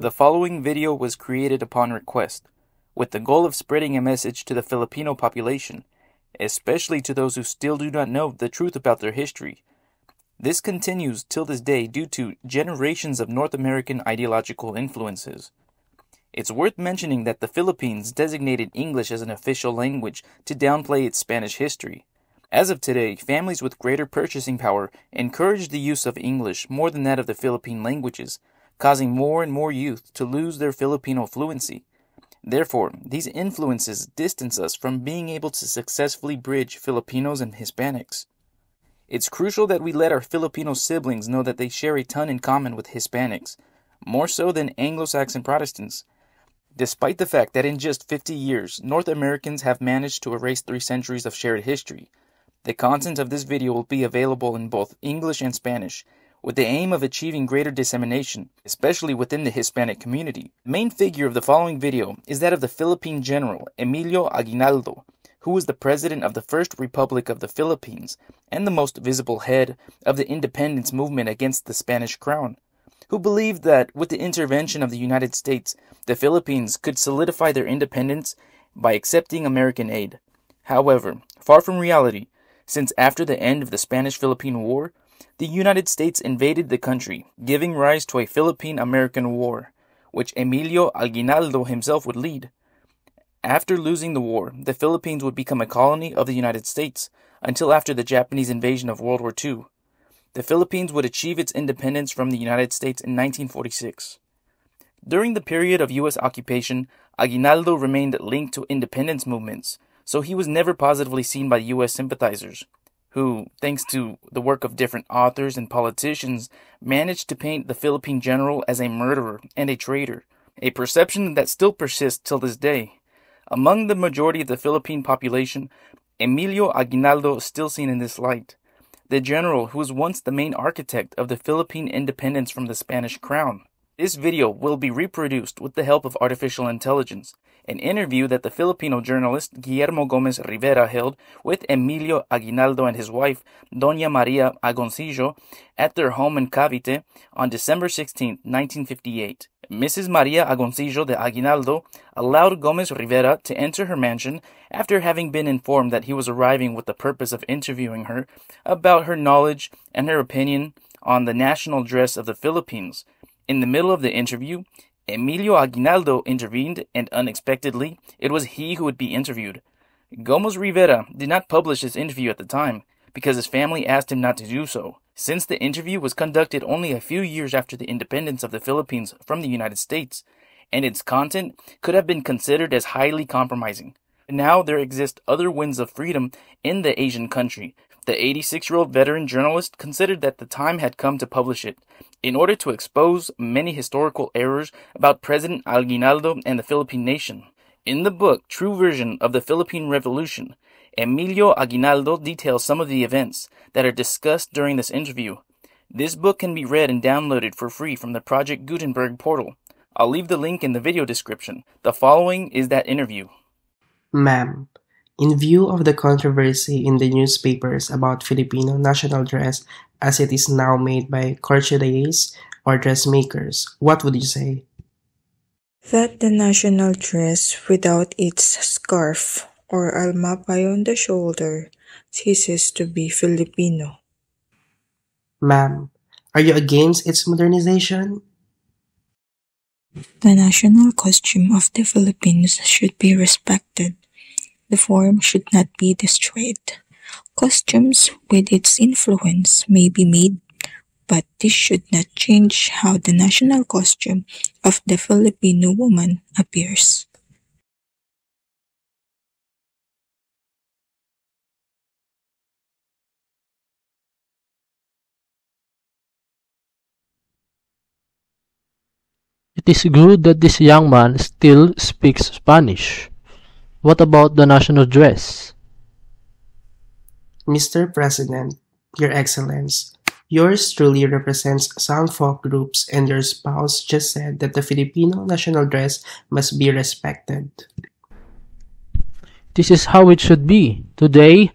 The following video was created upon request, with the goal of spreading a message to the Filipino population, especially to those who still do not know the truth about their history. This continues till this day due to generations of North American ideological influences. It's worth mentioning that the Philippines designated English as an official language to downplay its Spanish history. As of today, families with greater purchasing power encourage the use of English more than that of the Philippine languages, causing more and more youth to lose their Filipino fluency. Therefore, these influences distance us from being able to successfully bridge Filipinos and Hispanics. It's crucial that we let our Filipino siblings know that they share a ton in common with Hispanics, more so than Anglo Saxon Protestants. Despite the fact that in just 50 years, North Americans have managed to erase three centuries of shared history, the content of this video will be available in both English and Spanish, with the aim of achieving greater dissemination, especially within the Hispanic community. The main figure of the following video is that of the Philippine General Emilio Aguinaldo, who was the president of the First Republic of the Philippines and the most visible head of the independence movement against the Spanish crown, who believed that with the intervention of the United States, the Philippines could solidify their independence by accepting American aid. However, far from reality, since after the end of the Spanish Philippine War, the United States invaded the country, giving rise to a Philippine American War, which Emilio Aguinaldo himself would lead. After losing the war, the Philippines would become a colony of the United States until after the Japanese invasion of World War II. The Philippines would achieve its independence from the United States in 1946. During the period of U.S. occupation, Aguinaldo remained linked to independence movements, so he was never positively seen by U.S. sympathizers who, thanks to the work of different authors and politicians, managed to paint the Philippine general as a murderer and a traitor, a perception that still persists till this day. Among the majority of the Philippine population, Emilio Aguinaldo is still seen in this light. The general who was once the main architect of the Philippine independence from the Spanish crown. This video will be reproduced with the help of artificial intelligence, an interview that the Filipino journalist Guillermo Gomez Rivera held with Emilio Aguinaldo and his wife, Doña Maria Agoncillo, at their home in Cavite on December 16, 1958. Mrs. Maria Agoncillo de Aguinaldo allowed Gomez Rivera to enter her mansion after having been informed that he was arriving with the purpose of interviewing her about her knowledge and her opinion on the national dress of the Philippines, in the middle of the interview, Emilio Aguinaldo intervened, and unexpectedly, it was he who would be interviewed. Gomez Rivera did not publish his interview at the time because his family asked him not to do so, since the interview was conducted only a few years after the independence of the Philippines from the United States, and its content could have been considered as highly compromising. Now there exist other winds of freedom in the Asian country, the 86 year old veteran journalist considered that the time had come to publish it in order to expose many historical errors about President Aguinaldo and the Philippine nation. In the book True Version of the Philippine Revolution, Emilio Aguinaldo details some of the events that are discussed during this interview. This book can be read and downloaded for free from the Project Gutenberg portal. I'll leave the link in the video description. The following is that interview. Ma'am, in view of the controversy in the newspapers about Filipino national dress as it is now made by couturiers or dressmakers, what would you say? That the national dress without its scarf or alampay on the shoulder ceases to be Filipino. Ma'am, are you against its modernization? The national costume of the Philippines should be respected the form should not be destroyed. Costumes with its influence may be made, but this should not change how the national costume of the Filipino woman appears. It is good that this young man still speaks Spanish. What about the national dress? Mr. President, Your Excellence, yours truly represents some folk groups and your spouse just said that the Filipino national dress must be respected. This is how it should be. Today,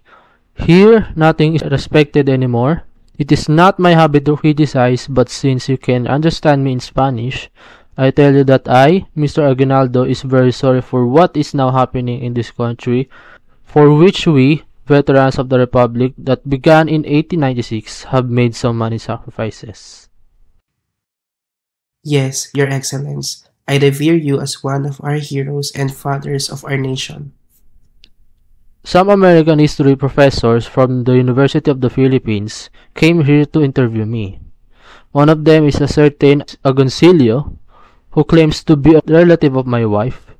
here, nothing is respected anymore. It is not my habit to criticize, but since you can understand me in Spanish, I tell you that I, Mr. Aguinaldo, is very sorry for what is now happening in this country, for which we, veterans of the Republic that began in 1896, have made so many sacrifices. Yes, Your Excellence, I revere you as one of our heroes and fathers of our nation. Some American history professors from the University of the Philippines came here to interview me. One of them is a certain Agoncillo, who claims to be a relative of my wife.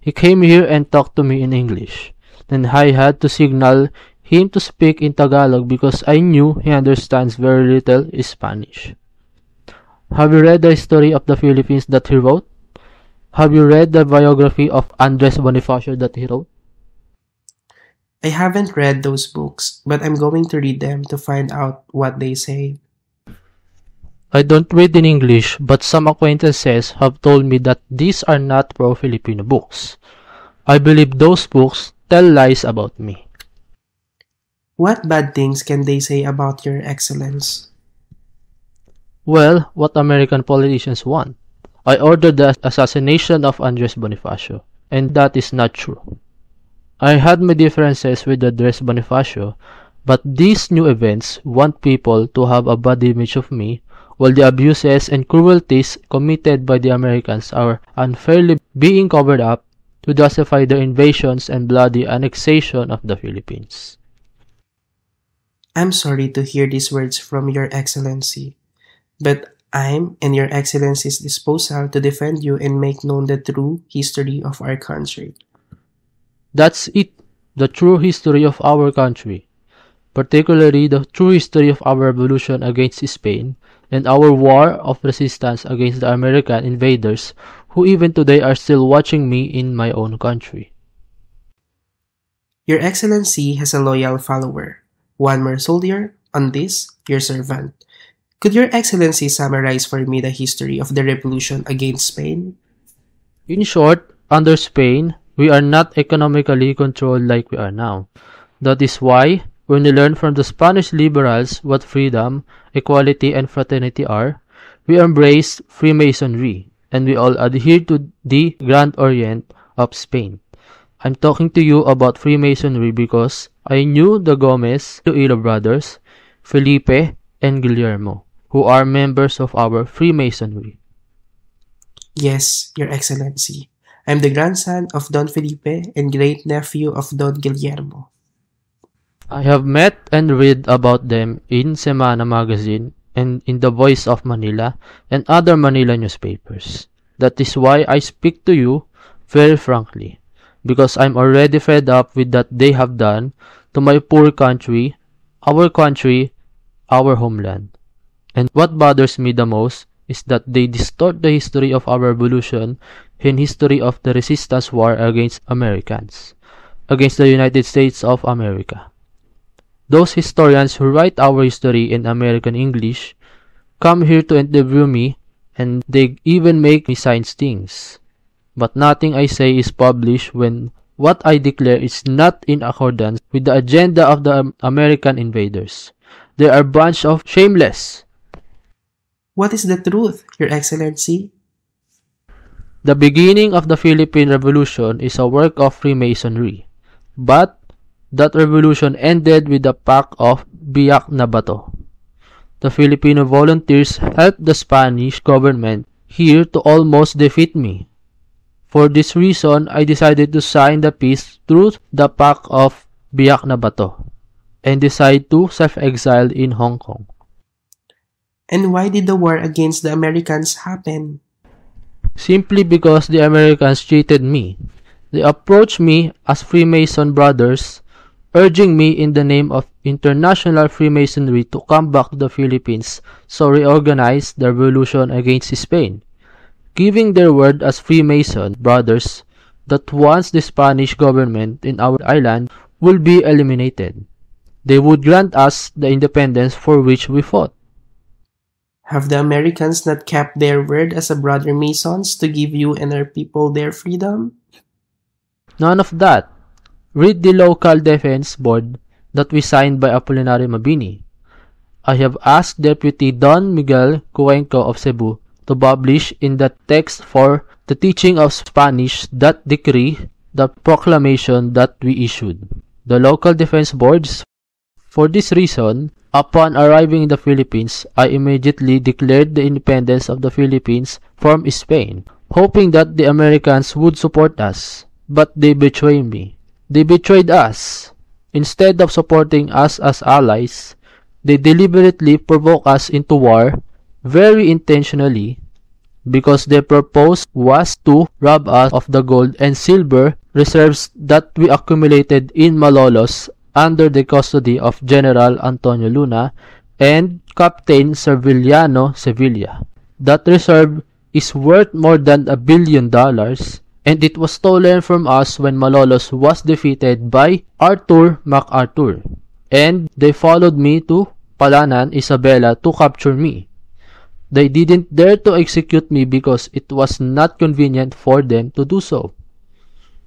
He came here and talked to me in English. Then I had to signal him to speak in Tagalog because I knew he understands very little Spanish. Have you read the history of the Philippines that he wrote? Have you read the biography of Andres Bonifacio that he wrote? I haven't read those books, but I'm going to read them to find out what they say. I don't read in English, but some acquaintances have told me that these are not pro-Filipino books. I believe those books tell lies about me. What bad things can they say about your excellence? Well, what American politicians want. I ordered the assassination of Andres Bonifacio, and that is not true. I had my differences with Andres Bonifacio, but these new events want people to have a bad image of me while the abuses and cruelties committed by the Americans are unfairly being covered up to justify their invasions and bloody annexation of the Philippines. I'm sorry to hear these words from Your Excellency, but I'm in Your Excellency's disposal to defend you and make known the true history of our country. That's it, the true history of our country, particularly the true history of our revolution against Spain and our war of resistance against the American invaders who even today are still watching me in my own country. Your Excellency has a loyal follower, one more soldier, on this, your servant. Could Your Excellency summarize for me the history of the revolution against Spain? In short, under Spain, we are not economically controlled like we are now. That is why, when we learn from the Spanish liberals what freedom, equality, and fraternity are, we embrace Freemasonry, and we all adhere to the Grand Orient of Spain. I'm talking to you about Freemasonry because I knew the Gomez Iloilo brothers, Felipe, and Guillermo, who are members of our Freemasonry. Yes, Your Excellency. I'm the grandson of Don Felipe and great nephew of Don Guillermo. I have met and read about them in Semana magazine and in the Voice of Manila and other Manila newspapers. That is why I speak to you very frankly, because I'm already fed up with that they have done to my poor country, our country, our homeland. And what bothers me the most is that they distort the history of our revolution and history of the resistance war against Americans, against the United States of America. Those historians who write our history in American English come here to interview me and they even make me sign things. But nothing I say is published when what I declare is not in accordance with the agenda of the American invaders. They are a bunch of shameless. What is the truth, Your Excellency? The beginning of the Philippine Revolution is a work of Freemasonry. But that revolution ended with the Pact of Biak na Bato. The Filipino volunteers helped the Spanish government here to almost defeat me. For this reason, I decided to sign the peace through the Pact of Biak na Bato and decide to self-exile in Hong Kong. And why did the war against the Americans happen? Simply because the Americans cheated me. They approached me as Freemason brothers, urging me in the name of international Freemasonry to come back to the Philippines so reorganize the revolution against Spain, giving their word as Freemason brothers that once the Spanish government in our island will be eliminated, they would grant us the independence for which we fought. Have the Americans not kept their word as a brother Masons to give you and our people their freedom? None of that. Read the local defense board that we signed by Apollinario Mabini. I have asked Deputy Don Miguel Cuenco of Cebu to publish in the text for the teaching of Spanish that decree, the proclamation that we issued. The local defense boards. For this reason, upon arriving in the Philippines, I immediately declared the independence of the Philippines from Spain, hoping that the Americans would support us. But they betrayed me. They betrayed us. Instead of supporting us as allies, they deliberately provoke us into war very intentionally because their purpose was to rob us of the gold and silver reserves that we accumulated in Malolos under the custody of General Antonio Luna and Captain Serviliano Sevilla. That reserve is worth more than a billion dollars and it was stolen from us when Malolos was defeated by Arthur MacArthur and they followed me to Palanan, Isabela to capture me. They didn't dare to execute me because it was not convenient for them to do so.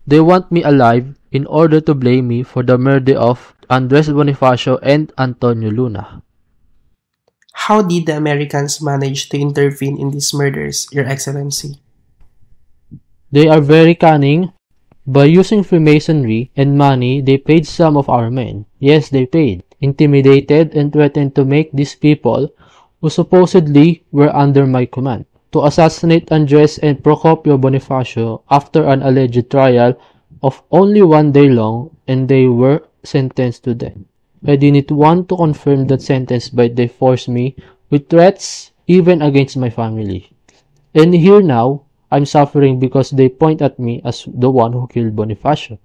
They want me alive in order to blame me for the murder of Andres Bonifacio and Antonio Luna. How did the Americans manage to intervene in these murders, Your Excellency? They are very cunning. By using Freemasonry and money, they paid some of our men. Yes, they paid. Intimidated and threatened to make these people who supposedly were under my command, to assassinate Andres and Procopio Bonifacio after an alleged trial of only one day long and they were sentenced to death. I didn't want to confirm that sentence but they forced me with threats even against my family. And here now, I'm suffering because they point at me as the one who killed Bonifacio.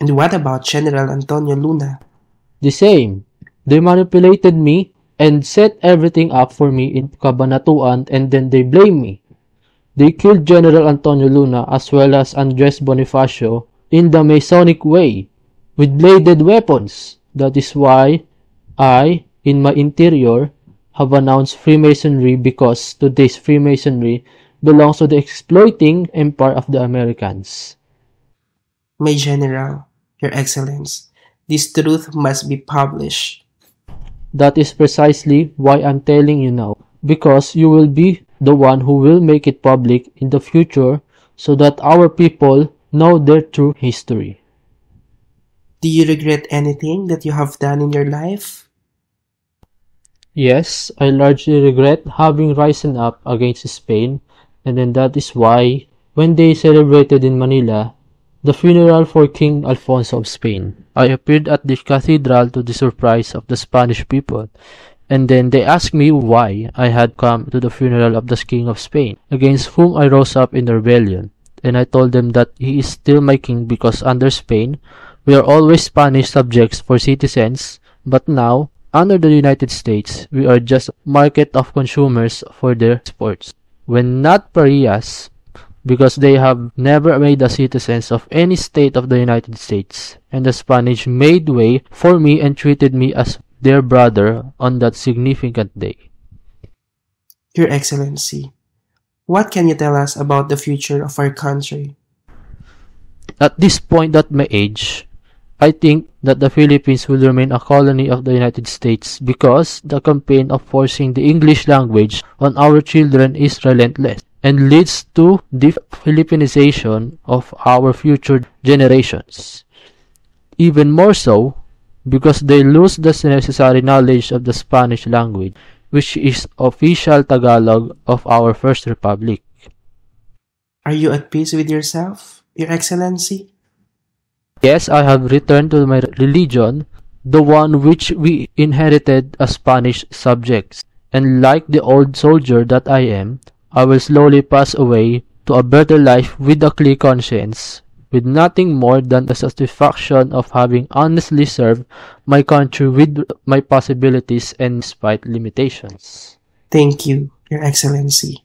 And what about General Antonio Luna? The same. They manipulated me and set everything up for me in Cabanatuan and then they blame me. They killed General Antonio Luna as well as Andres Bonifacio in the Masonic way with bladed weapons. That is why I, in my interior, have announced Freemasonry because today's Freemasonry belongs to the exploiting empire of the Americans. My General, Your Excellence, this truth must be published that is precisely why I'm telling you now, because you will be the one who will make it public in the future so that our people know their true history. Do you regret anything that you have done in your life? Yes, I largely regret having risen up against Spain, and then that is why, when they celebrated in Manila, the funeral for King Alfonso of Spain. I appeared at the cathedral to the surprise of the Spanish people, and then they asked me why I had come to the funeral of the King of Spain, against whom I rose up in rebellion. And I told them that he is still my king because under Spain, we are always Spanish subjects for citizens, but now, under the United States, we are just market of consumers for their sports. When not pariahs, because they have never made us citizens of any state of the United States, and the Spanish made way for me and treated me as their brother on that significant day. Your Excellency, what can you tell us about the future of our country? At this point at my age, I think that the Philippines will remain a colony of the United States because the campaign of forcing the English language on our children is relentless and leads to the Philippinization of our future generations. Even more so, because they lose the necessary knowledge of the Spanish language, which is official Tagalog of our First Republic. Are you at peace with yourself, Your Excellency? Yes, I have returned to my religion, the one which we inherited as Spanish subjects. And like the old soldier that I am, I will slowly pass away to a better life with a clear conscience, with nothing more than the satisfaction of having honestly served my country with my possibilities and despite limitations. Thank you, Your Excellency.